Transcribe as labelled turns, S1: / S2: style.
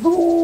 S1: No!